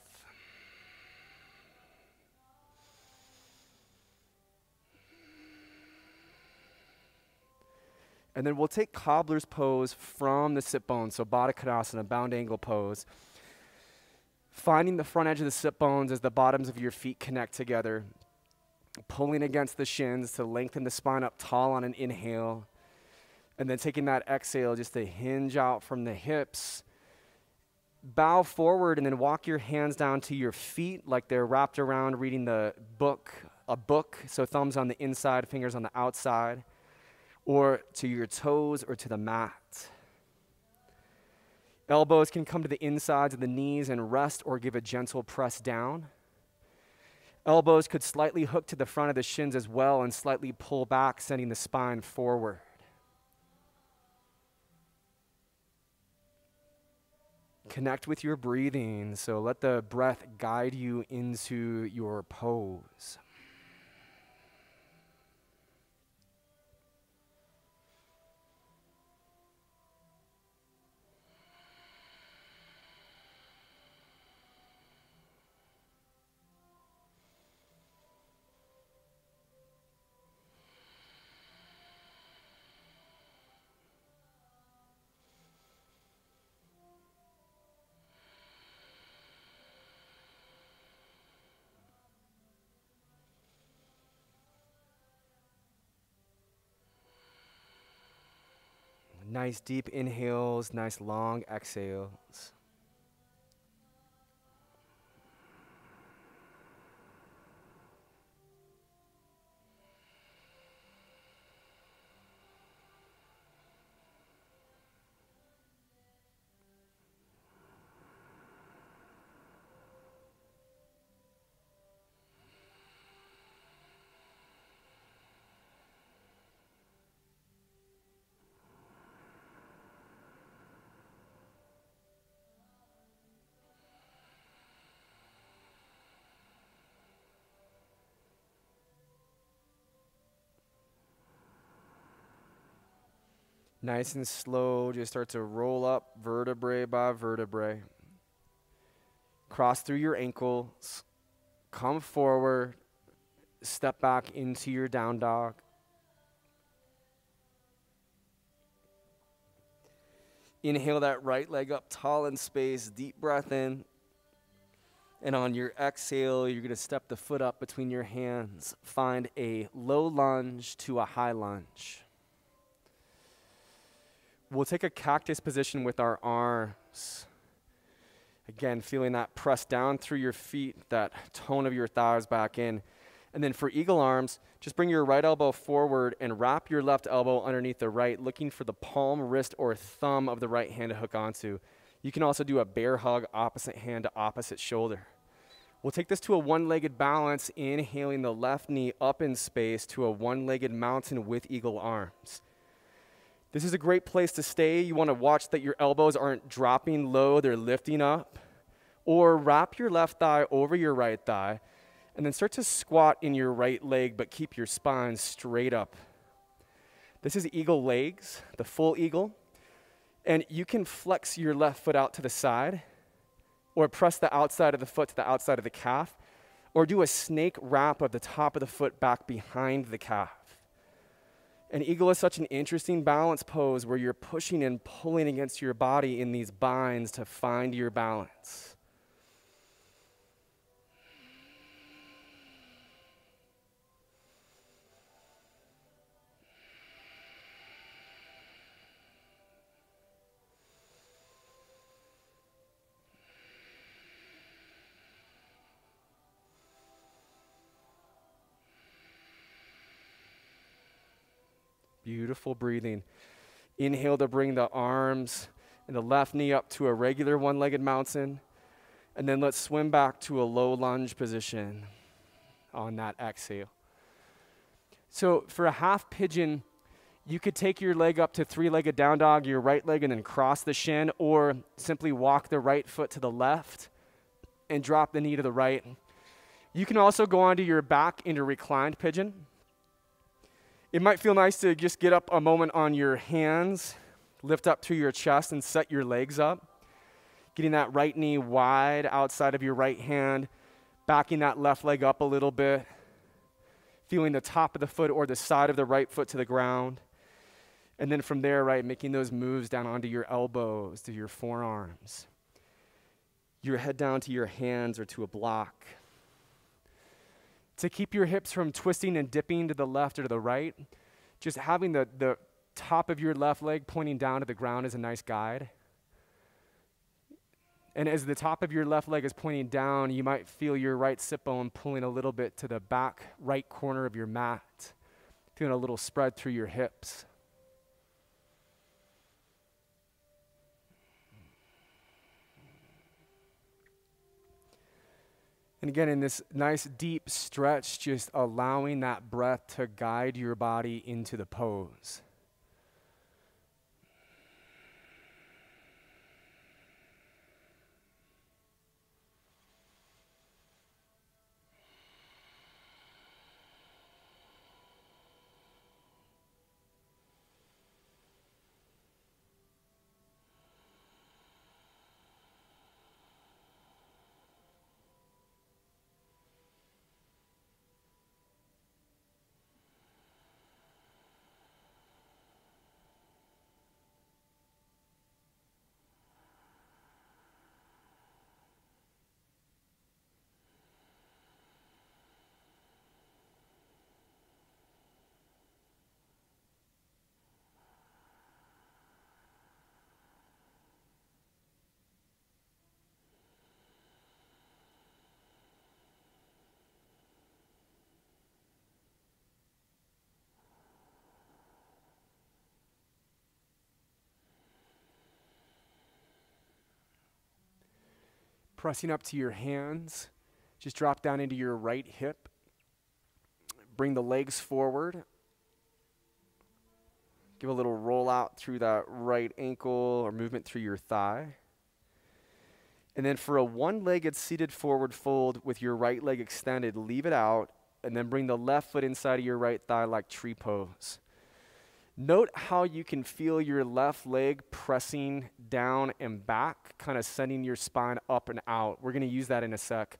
And then we'll take cobbler's pose from the sit bone, so Baddha Konasana, bound angle pose. Finding the front edge of the sit bones as the bottoms of your feet connect together. Pulling against the shins to lengthen the spine up tall on an inhale. And then taking that exhale just to hinge out from the hips bow forward and then walk your hands down to your feet like they're wrapped around reading the book, a book. So thumbs on the inside, fingers on the outside, or to your toes or to the mat. Elbows can come to the insides of the knees and rest or give a gentle press down. Elbows could slightly hook to the front of the shins as well and slightly pull back, sending the spine forward. Connect with your breathing. So let the breath guide you into your pose. Nice deep inhales, nice long exhales. Nice and slow, just start to roll up vertebrae by vertebrae. Cross through your ankles, come forward, step back into your down dog. Inhale that right leg up tall in space, deep breath in. And on your exhale, you're going to step the foot up between your hands. Find a low lunge to a high lunge. We'll take a cactus position with our arms. Again, feeling that press down through your feet, that tone of your thighs back in. And then for eagle arms, just bring your right elbow forward and wrap your left elbow underneath the right, looking for the palm, wrist, or thumb of the right hand to hook onto. You can also do a bear hug, opposite hand to opposite shoulder. We'll take this to a one legged balance, inhaling the left knee up in space to a one legged mountain with eagle arms. This is a great place to stay. You want to watch that your elbows aren't dropping low, they're lifting up. Or wrap your left thigh over your right thigh and then start to squat in your right leg, but keep your spine straight up. This is eagle legs, the full eagle. And you can flex your left foot out to the side or press the outside of the foot to the outside of the calf or do a snake wrap of the top of the foot back behind the calf. An eagle is such an interesting balance pose where you're pushing and pulling against your body in these binds to find your balance. Beautiful breathing. Inhale to bring the arms and the left knee up to a regular one legged mountain. And then let's swim back to a low lunge position on that exhale. So for a half pigeon, you could take your leg up to three legged down dog, your right leg, and then cross the shin, or simply walk the right foot to the left and drop the knee to the right. You can also go onto your back into reclined pigeon. It might feel nice to just get up a moment on your hands, lift up to your chest, and set your legs up. Getting that right knee wide outside of your right hand, backing that left leg up a little bit, feeling the top of the foot or the side of the right foot to the ground. And then from there, right, making those moves down onto your elbows, to your forearms, your head down to your hands or to a block to keep your hips from twisting and dipping to the left or to the right. Just having the, the top of your left leg pointing down to the ground is a nice guide. And as the top of your left leg is pointing down, you might feel your right sit bone pulling a little bit to the back right corner of your mat, feeling a little spread through your hips. And again, in this nice deep stretch, just allowing that breath to guide your body into the pose. Pressing up to your hands. Just drop down into your right hip. Bring the legs forward. Give a little roll out through that right ankle or movement through your thigh. And then for a one legged seated forward fold with your right leg extended, leave it out and then bring the left foot inside of your right thigh like tree pose. Note how you can feel your left leg pressing down and back, kind of sending your spine up and out. We're going to use that in a sec.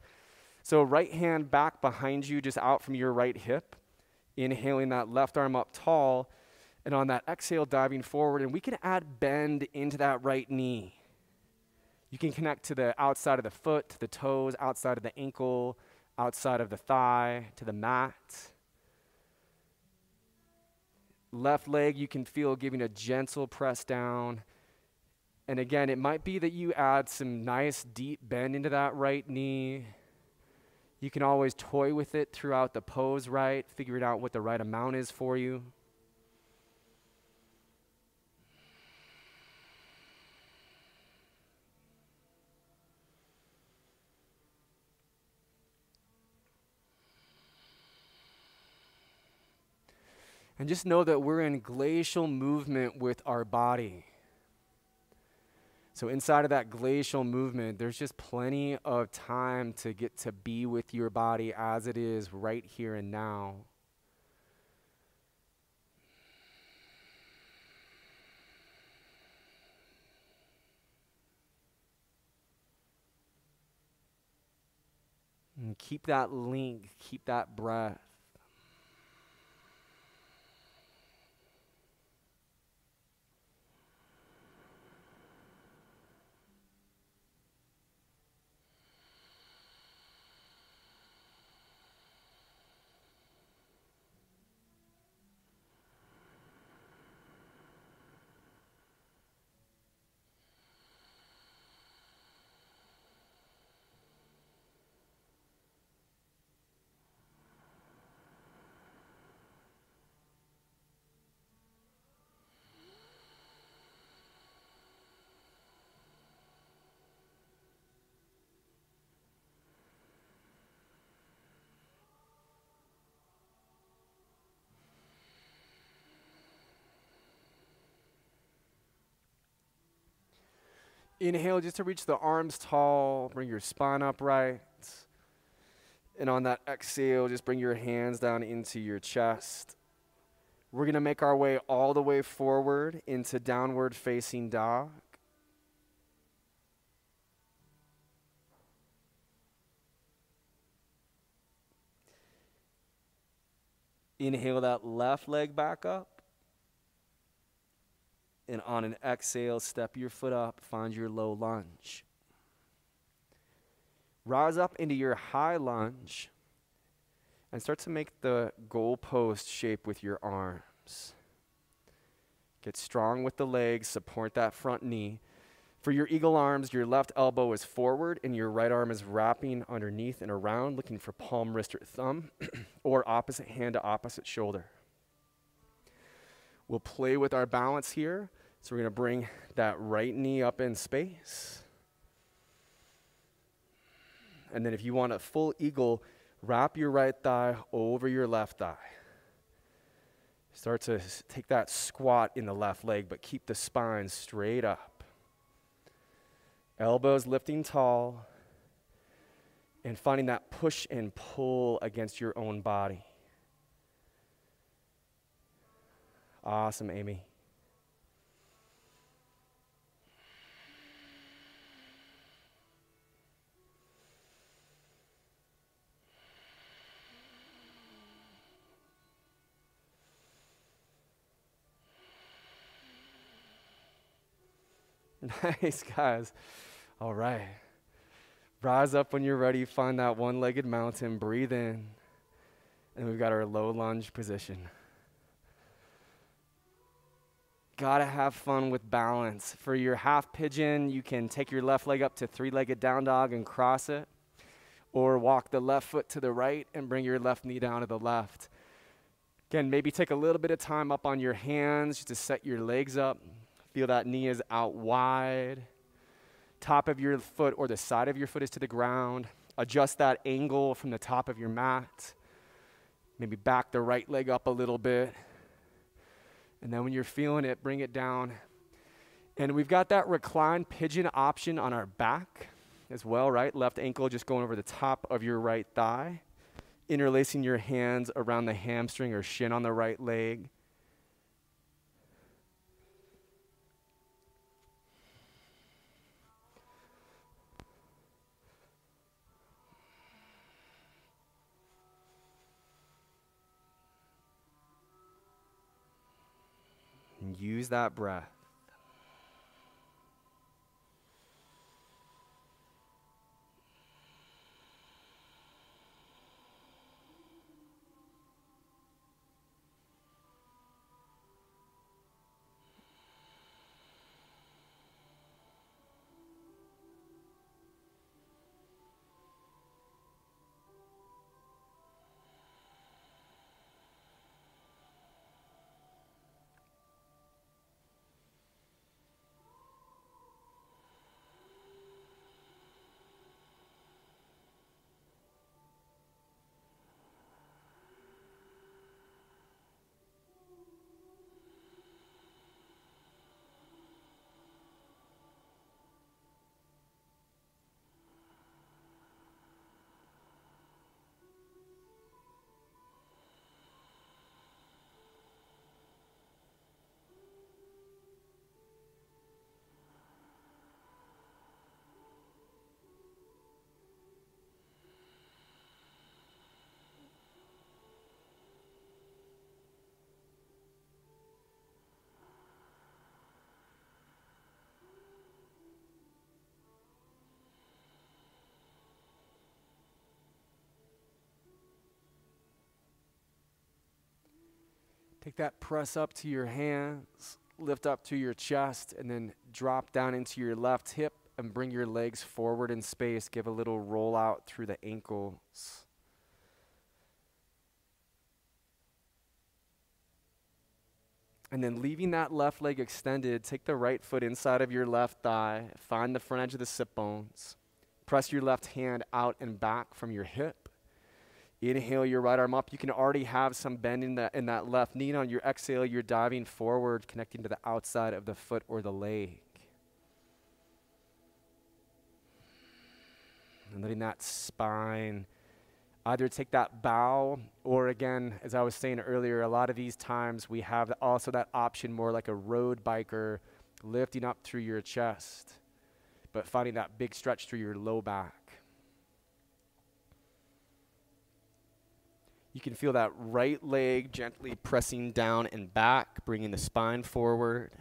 So, right hand back behind you, just out from your right hip. Inhaling that left arm up tall. And on that exhale, diving forward. And we can add bend into that right knee. You can connect to the outside of the foot, to the toes, outside of the ankle, outside of the thigh, to the mat. Left leg, you can feel giving a gentle press down. And again, it might be that you add some nice deep bend into that right knee. You can always toy with it throughout the pose, right? Figure it out what the right amount is for you. And just know that we're in glacial movement with our body. So, inside of that glacial movement, there's just plenty of time to get to be with your body as it is right here and now. And keep that link, keep that breath. Inhale just to reach the arms tall, bring your spine upright. And on that exhale, just bring your hands down into your chest. We're going to make our way all the way forward into downward facing dog. Inhale that left leg back up. And on an exhale, step your foot up, find your low lunge. Rise up into your high lunge and start to make the goalpost shape with your arms. Get strong with the legs, support that front knee. For your eagle arms, your left elbow is forward and your right arm is wrapping underneath and around, looking for palm, wrist, or thumb, or opposite hand to opposite shoulder. We'll play with our balance here. So we're going to bring that right knee up in space. And then if you want a full eagle, wrap your right thigh over your left thigh. Start to take that squat in the left leg, but keep the spine straight up. Elbows lifting tall, and finding that push and pull against your own body. Awesome, Amy. Nice, guys. All right. Rise up when you're ready. Find that one legged mountain. Breathe in. And we've got our low lunge position. Gotta have fun with balance. For your half pigeon, you can take your left leg up to three legged down dog and cross it, or walk the left foot to the right and bring your left knee down to the left. Again, maybe take a little bit of time up on your hands just to set your legs up. Feel that knee is out wide. Top of your foot or the side of your foot is to the ground. Adjust that angle from the top of your mat. Maybe back the right leg up a little bit. And then when you're feeling it, bring it down. And we've got that reclined pigeon option on our back as well, right? Left ankle just going over the top of your right thigh. Interlacing your hands around the hamstring or shin on the right leg. Use that breath. Take that press up to your hands, lift up to your chest, and then drop down into your left hip and bring your legs forward in space. Give a little roll out through the ankles. And then leaving that left leg extended, take the right foot inside of your left thigh, find the front edge of the sit bones. Press your left hand out and back from your hip. Inhale your right arm up. You can already have some bend in that, in that left knee. On your exhale, you're diving forward, connecting to the outside of the foot or the leg. And letting that spine either take that bow or again as i was saying earlier a lot of these times we have also that option more like a road biker lifting up through your chest but finding that big stretch through your low back you can feel that right leg gently pressing down and back bringing the spine forward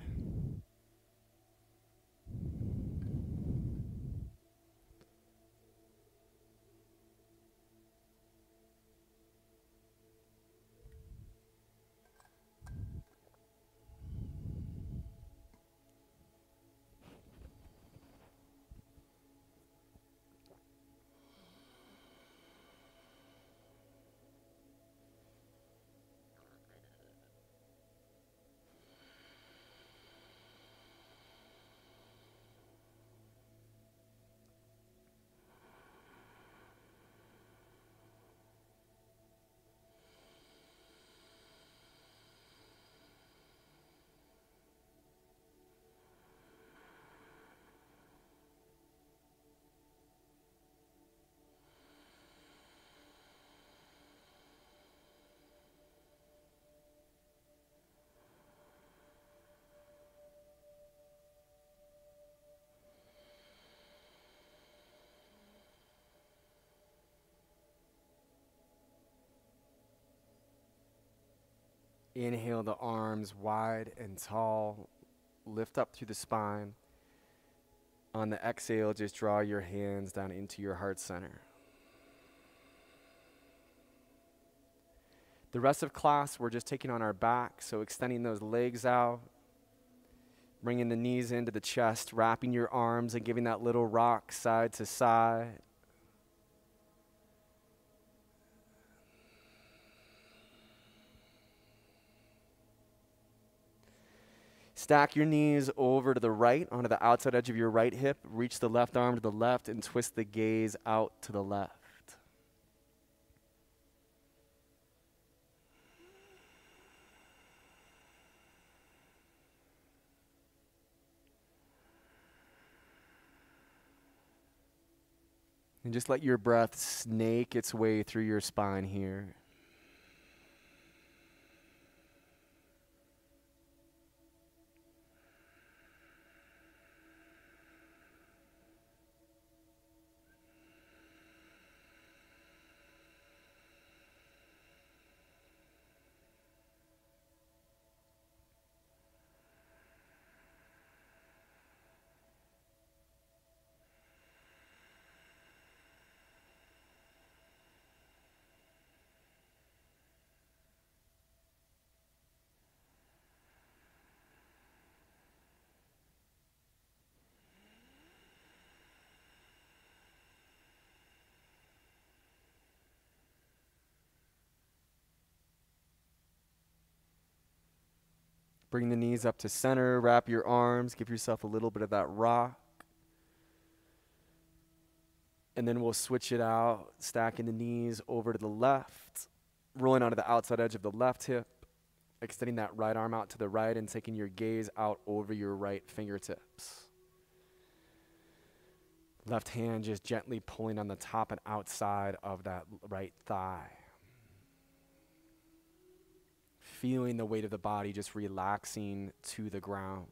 Inhale the arms wide and tall. Lift up through the spine. On the exhale, just draw your hands down into your heart center. The rest of class, we're just taking on our back, so extending those legs out, bringing the knees into the chest, wrapping your arms and giving that little rock side to side. Stack your knees over to the right onto the outside edge of your right hip. Reach the left arm to the left and twist the gaze out to the left. And just let your breath snake its way through your spine here. Bring the knees up to center, wrap your arms, give yourself a little bit of that rock. And then we'll switch it out, stacking the knees over to the left, rolling onto the outside edge of the left hip, extending that right arm out to the right and taking your gaze out over your right fingertips. Left hand just gently pulling on the top and outside of that right thigh feeling the weight of the body just relaxing to the ground.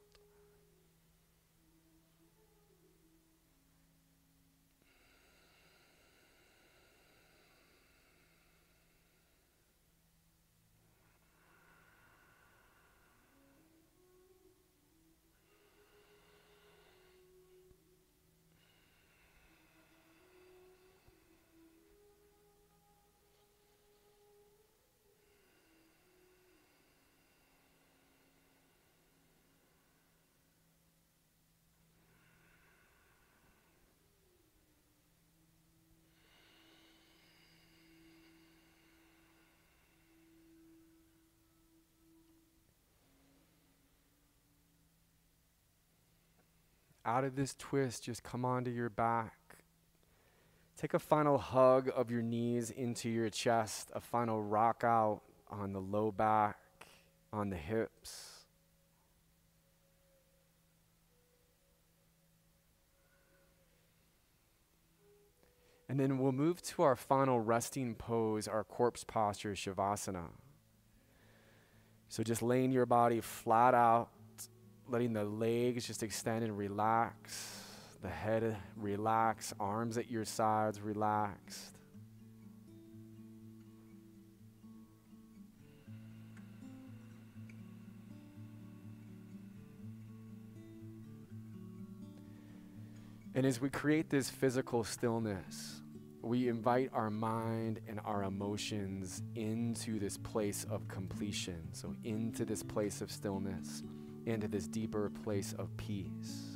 Out of this twist, just come onto your back. Take a final hug of your knees into your chest, a final rock out on the low back, on the hips. And then we'll move to our final resting pose, our corpse posture, Shavasana. So just laying your body flat out, letting the legs just extend and relax, the head uh, relax, arms at your sides relaxed. And as we create this physical stillness, we invite our mind and our emotions into this place of completion. So, into this place of stillness, into this deeper place of peace.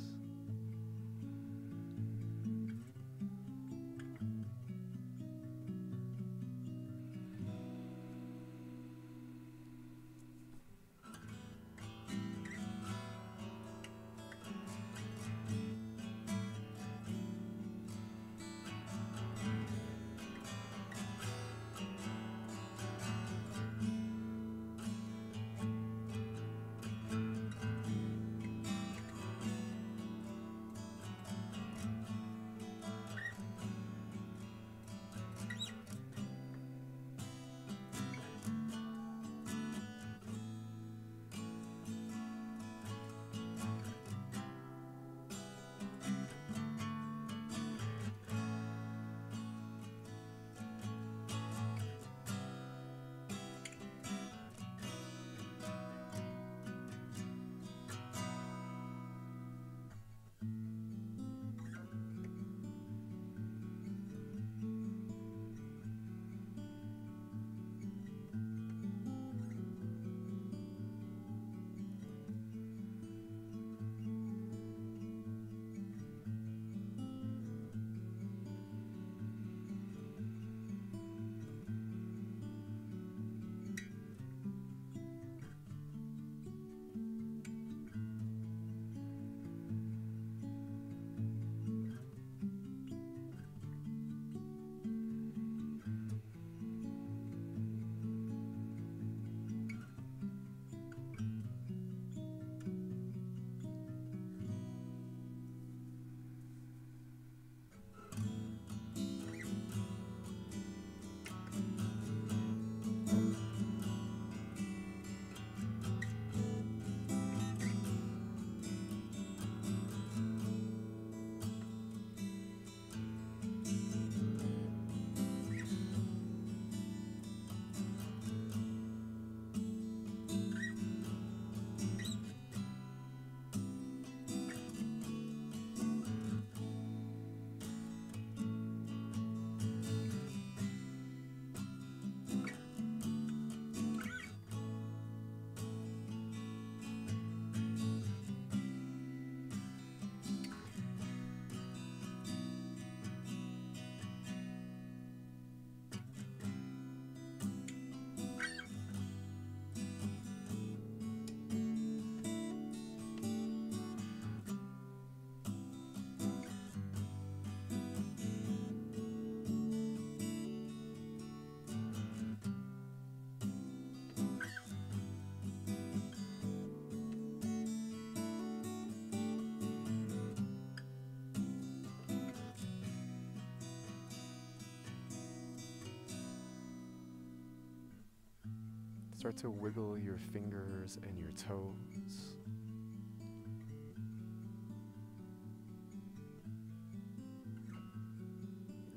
Start to wiggle your fingers and your toes.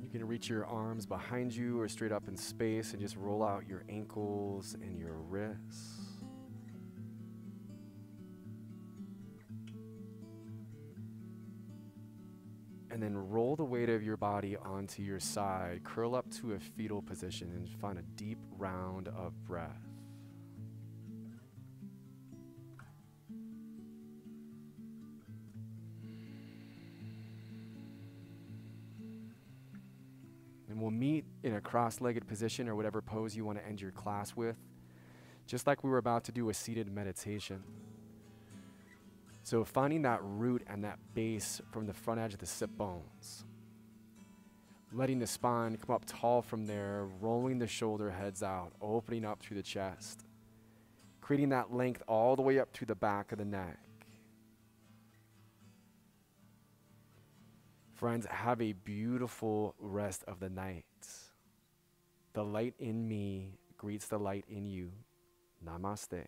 You can reach your arms behind you or straight up in space and just roll out your ankles and your wrists. And then roll the weight of your body onto your side. Curl up to a fetal position and find a deep round of breath. Cross legged position or whatever pose you want to end your class with, just like we were about to do a seated meditation. So finding that root and that base from the front edge of the sit bones. Letting the spine come up tall from there, rolling the shoulder heads out, opening up through the chest. Creating that length all the way up through the back of the neck. Friends, have a beautiful rest of the night. The light in me greets the light in you. Namaste.